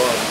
above.